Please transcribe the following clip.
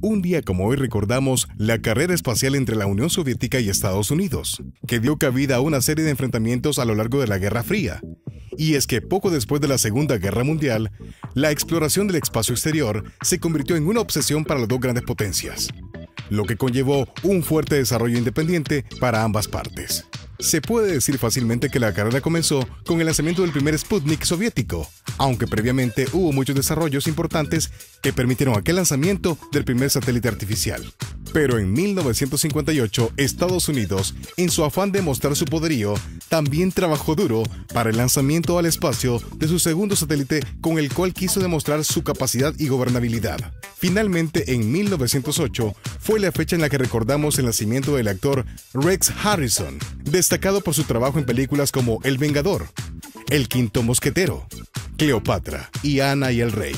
Un día como hoy recordamos la carrera espacial entre la Unión Soviética y Estados Unidos, que dio cabida a una serie de enfrentamientos a lo largo de la Guerra Fría. Y es que poco después de la Segunda Guerra Mundial, la exploración del espacio exterior se convirtió en una obsesión para las dos grandes potencias, lo que conllevó un fuerte desarrollo independiente para ambas partes. Se puede decir fácilmente que la carrera comenzó con el lanzamiento del primer Sputnik soviético, aunque previamente hubo muchos desarrollos importantes que permitieron aquel lanzamiento del primer satélite artificial. Pero en 1958, Estados Unidos, en su afán de mostrar su poderío, también trabajó duro para el lanzamiento al espacio de su segundo satélite con el cual quiso demostrar su capacidad y gobernabilidad. Finalmente, en 1908, fue la fecha en la que recordamos el nacimiento del actor Rex Harrison, destacado por su trabajo en películas como El Vengador, El Quinto Mosquetero, Cleopatra y Ana y el Rey.